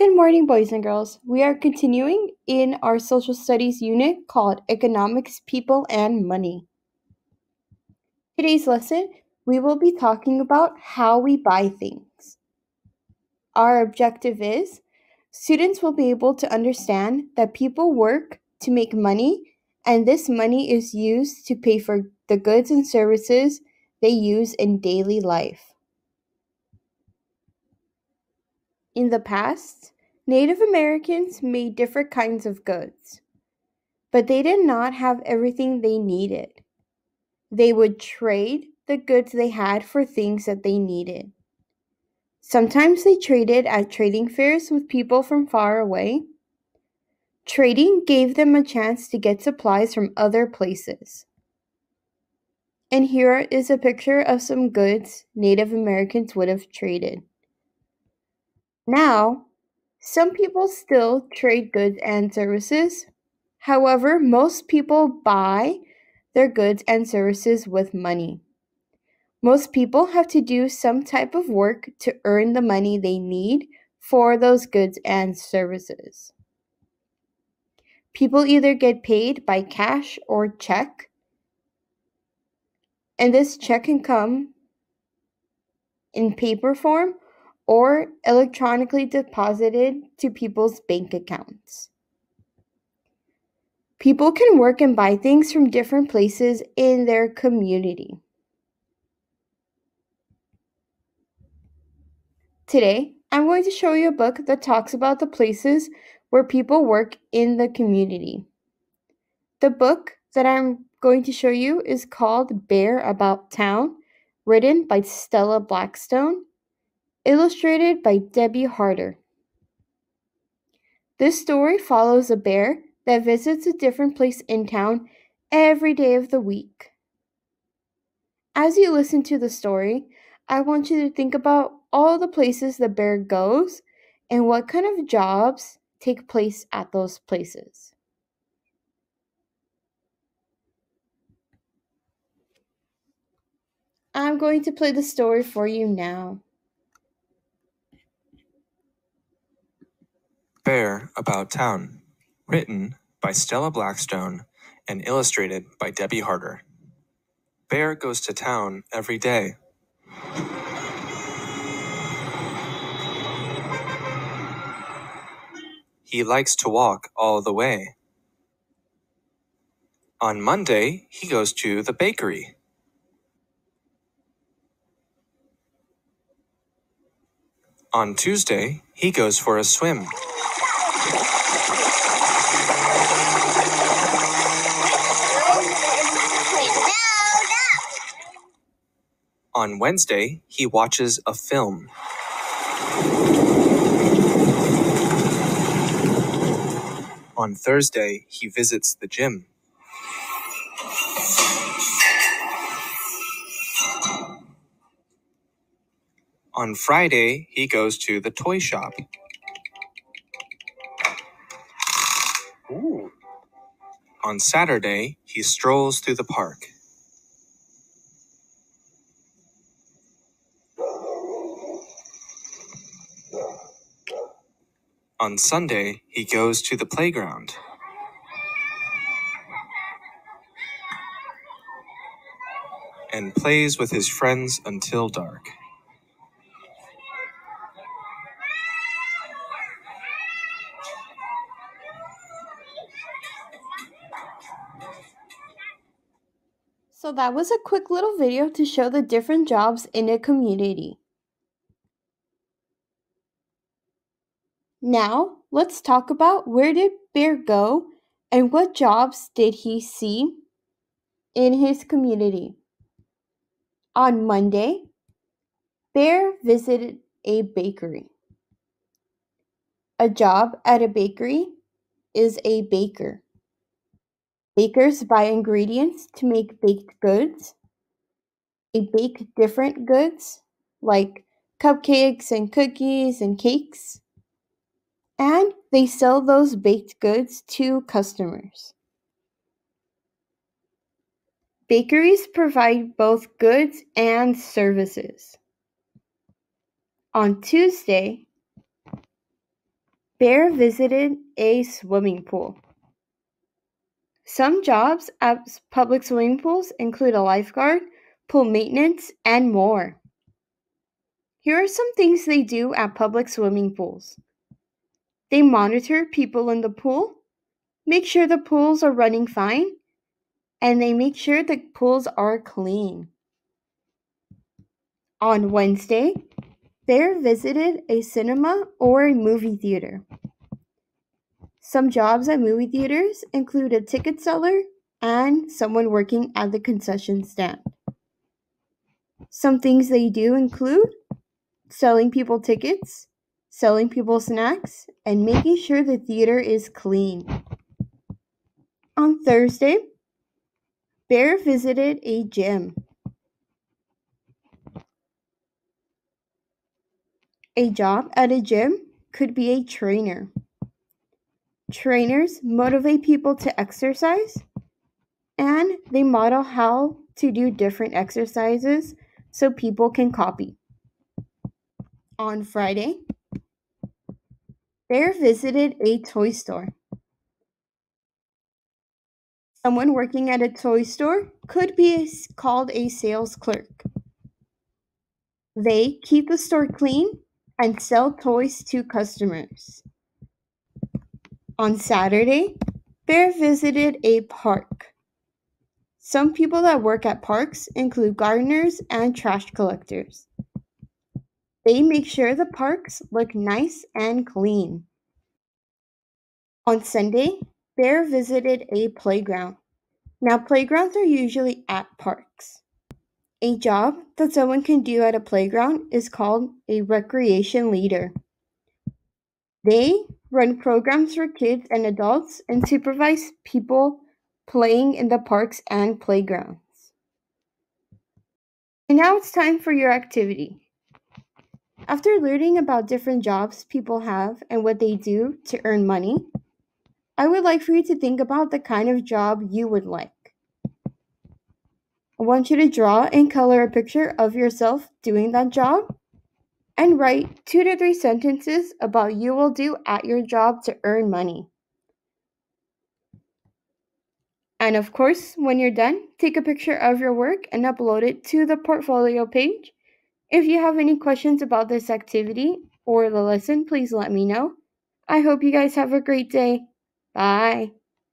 Good morning, boys and girls. We are continuing in our social studies unit called Economics, People, and Money. Today's lesson, we will be talking about how we buy things. Our objective is students will be able to understand that people work to make money, and this money is used to pay for the goods and services they use in daily life. In the past, Native Americans made different kinds of goods, but they did not have everything they needed. They would trade the goods they had for things that they needed. Sometimes they traded at trading fairs with people from far away. Trading gave them a chance to get supplies from other places. And here is a picture of some goods Native Americans would have traded. Now, some people still trade goods and services. However, most people buy their goods and services with money. Most people have to do some type of work to earn the money they need for those goods and services. People either get paid by cash or check, and this check can come in paper form or electronically deposited to people's bank accounts. People can work and buy things from different places in their community. Today, I'm going to show you a book that talks about the places where people work in the community. The book that I'm going to show you is called Bear About Town, written by Stella Blackstone Illustrated by Debbie Harter. This story follows a bear that visits a different place in town every day of the week. As you listen to the story, I want you to think about all the places the bear goes and what kind of jobs take place at those places. I'm going to play the story for you now. Bear About Town, written by Stella Blackstone and illustrated by Debbie Harter. Bear goes to town every day. He likes to walk all the way. On Monday, he goes to the bakery. On Tuesday, he goes for a swim. On Wednesday, he watches a film. On Thursday, he visits the gym. On Friday, he goes to the toy shop. On Saturday, he strolls through the park. On Sunday, he goes to the playground. And plays with his friends until dark. So that was a quick little video to show the different jobs in a community. Now, let's talk about where did Bear go and what jobs did he see in his community. On Monday, Bear visited a bakery. A job at a bakery is a baker. Bakers buy ingredients to make baked goods. They bake different goods like cupcakes and cookies and cakes and they sell those baked goods to customers. Bakeries provide both goods and services. On Tuesday, Bear visited a swimming pool. Some jobs at public swimming pools include a lifeguard, pool maintenance, and more. Here are some things they do at public swimming pools. They monitor people in the pool, make sure the pools are running fine, and they make sure the pools are clean. On Wednesday, Bear visited a cinema or a movie theater. Some jobs at movie theaters include a ticket seller and someone working at the concession stand. Some things they do include selling people tickets, selling people snacks, and making sure the theater is clean. On Thursday, Bear visited a gym. A job at a gym could be a trainer. Trainers motivate people to exercise and they model how to do different exercises so people can copy. On Friday, Bear visited a toy store. Someone working at a toy store could be called a sales clerk. They keep the store clean and sell toys to customers. On Saturday, Bear visited a park. Some people that work at parks include gardeners and trash collectors. They make sure the parks look nice and clean. On Sunday, Bear visited a playground. Now, playgrounds are usually at parks. A job that someone can do at a playground is called a recreation leader. They run programs for kids and adults and supervise people playing in the parks and playgrounds. And now it's time for your activity. After learning about different jobs people have and what they do to earn money, I would like for you to think about the kind of job you would like. I want you to draw and color a picture of yourself doing that job and write two to three sentences about you will do at your job to earn money. And of course, when you're done, take a picture of your work and upload it to the portfolio page. If you have any questions about this activity or the lesson, please let me know. I hope you guys have a great day. Bye.